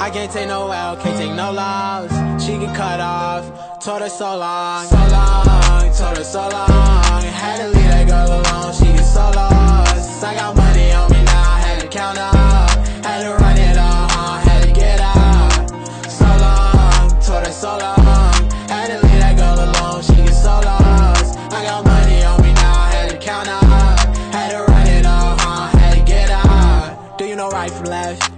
I can't take no L, can't take no loss. She get cut off. Told her so long, so long. Told her so long. Had to leave that girl alone. She get so lost. I got money on me now. Had to count up. Had to run it up. uh, Had to get up. So long. Told her so long. Had to leave that girl alone. She get so lost. I got money on me now. Had to count up. Had to run it uh, Had to get up. Do you know right from left?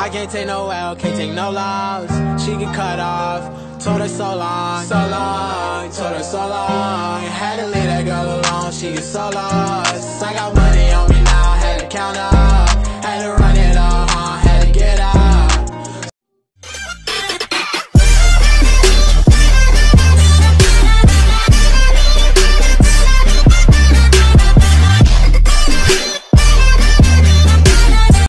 I can't take no L, can't take no loss. She get cut off. Told her so long, so long. Told her so long. Had to leave that girl alone. She get so lost. I got money